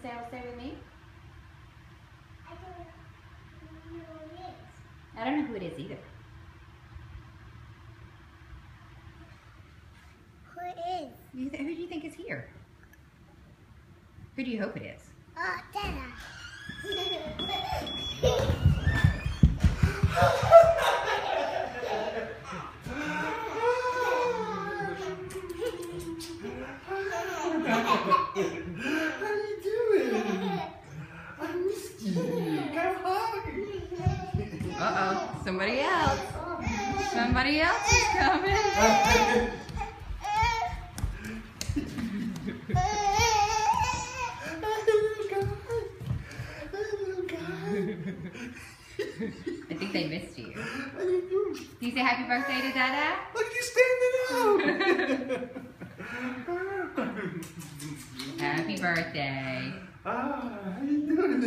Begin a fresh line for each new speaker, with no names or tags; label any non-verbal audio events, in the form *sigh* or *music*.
stay stay with me?
I don't know who it is.
I don't know who it is either.
Who it is?
You th- who do you think is here? Who do you hope it is?
Oh, Dada. *laughs*
How you doing? I missed you. Come hug.
Uh oh, somebody else. Somebody else is coming. I think they missed you.
How you doing?
Do you say happy birthday to Dada?
Look, you standing up!
Happy birthday.
ah, how you doing,